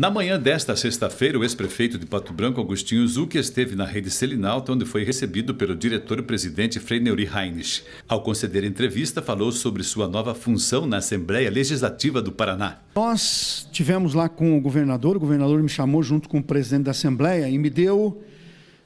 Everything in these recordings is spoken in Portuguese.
Na manhã desta sexta-feira, o ex-prefeito de Pato Branco, Agostinho Zucchi, esteve na rede Selinalta, onde foi recebido pelo diretor-presidente Frei Neuri Heinrich. Ao conceder entrevista, falou sobre sua nova função na Assembleia Legislativa do Paraná. Nós tivemos lá com o governador, o governador me chamou junto com o presidente da Assembleia e me deu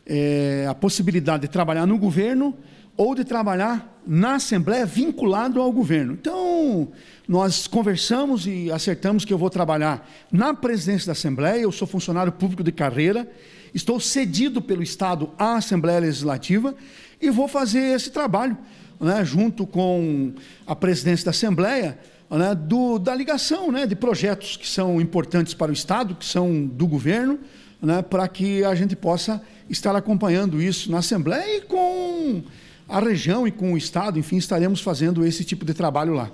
é, a possibilidade de trabalhar no governo ou de trabalhar na Assembleia vinculado ao governo. Então, nós conversamos e acertamos que eu vou trabalhar na presidência da Assembleia, eu sou funcionário público de carreira, estou cedido pelo Estado à Assembleia Legislativa e vou fazer esse trabalho, né, junto com a presidência da Assembleia, né, do, da ligação né, de projetos que são importantes para o Estado, que são do governo, né, para que a gente possa estar acompanhando isso na Assembleia e com a região e com o Estado, enfim, estaremos fazendo esse tipo de trabalho lá.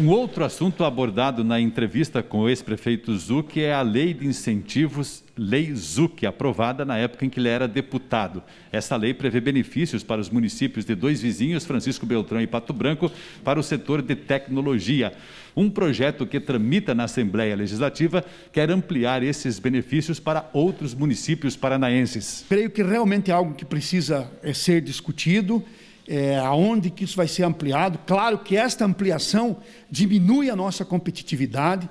Um outro assunto abordado na entrevista com o ex-prefeito Zuc é a Lei de Incentivos, Lei Zuc, aprovada na época em que ele era deputado. Essa lei prevê benefícios para os municípios de dois vizinhos, Francisco Beltrão e Pato Branco, para o setor de tecnologia. Um projeto que tramita na Assembleia Legislativa quer ampliar esses benefícios para outros municípios paranaenses. Creio que realmente é algo que precisa é, ser discutido é, aonde que isso vai ser ampliado. Claro que esta ampliação diminui a nossa competitividade.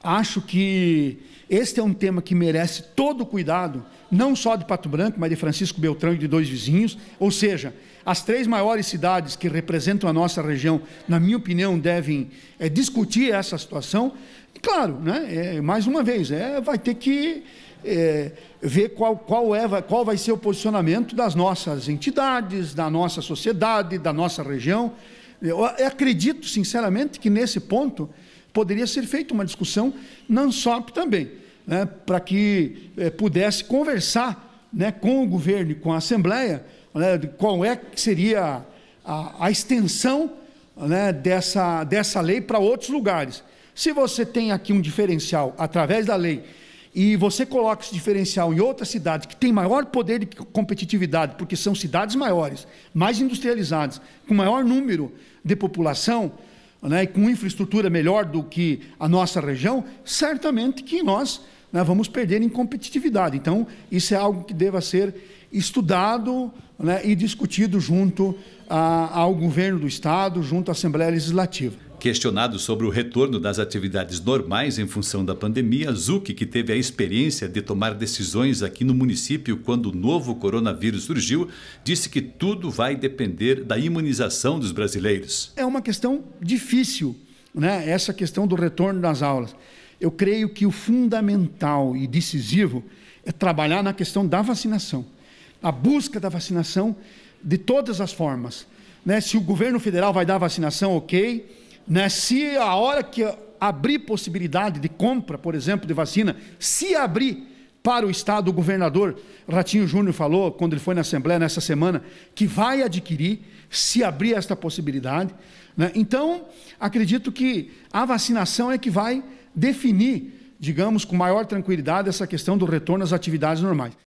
Acho que este é um tema que merece todo o cuidado, não só de Pato Branco, mas de Francisco Beltrão e de dois vizinhos. Ou seja, as três maiores cidades que representam a nossa região, na minha opinião, devem é, discutir essa situação. E claro, né, é, mais uma vez, é, vai ter que é, ver qual, qual, é, qual vai ser o posicionamento das nossas entidades, da nossa sociedade, da nossa região. Eu acredito, sinceramente, que nesse ponto poderia ser feita uma discussão, não só também, né, para que é, pudesse conversar né, com o governo e com a Assembleia, né, qual é que seria a, a extensão né, dessa, dessa lei para outros lugares. Se você tem aqui um diferencial através da lei e você coloca esse diferencial em outra cidade que tem maior poder de competitividade, porque são cidades maiores, mais industrializadas, com maior número de população, né, com infraestrutura melhor do que a nossa região, certamente que nós né, vamos perder em competitividade. Então, isso é algo que deva ser estudado né, e discutido junto a, ao governo do Estado, junto à Assembleia Legislativa. Questionado sobre o retorno das atividades normais em função da pandemia, Zuc, que teve a experiência de tomar decisões aqui no município quando o novo coronavírus surgiu, disse que tudo vai depender da imunização dos brasileiros. É uma questão difícil, né? essa questão do retorno das aulas. Eu creio que o fundamental e decisivo é trabalhar na questão da vacinação, a busca da vacinação de todas as formas. Né? Se o governo federal vai dar vacinação, ok né? Se a hora que abrir possibilidade de compra, por exemplo, de vacina, se abrir para o Estado, o governador Ratinho Júnior falou, quando ele foi na Assembleia nessa semana, que vai adquirir, se abrir esta possibilidade. Né? Então, acredito que a vacinação é que vai definir, digamos, com maior tranquilidade, essa questão do retorno às atividades normais.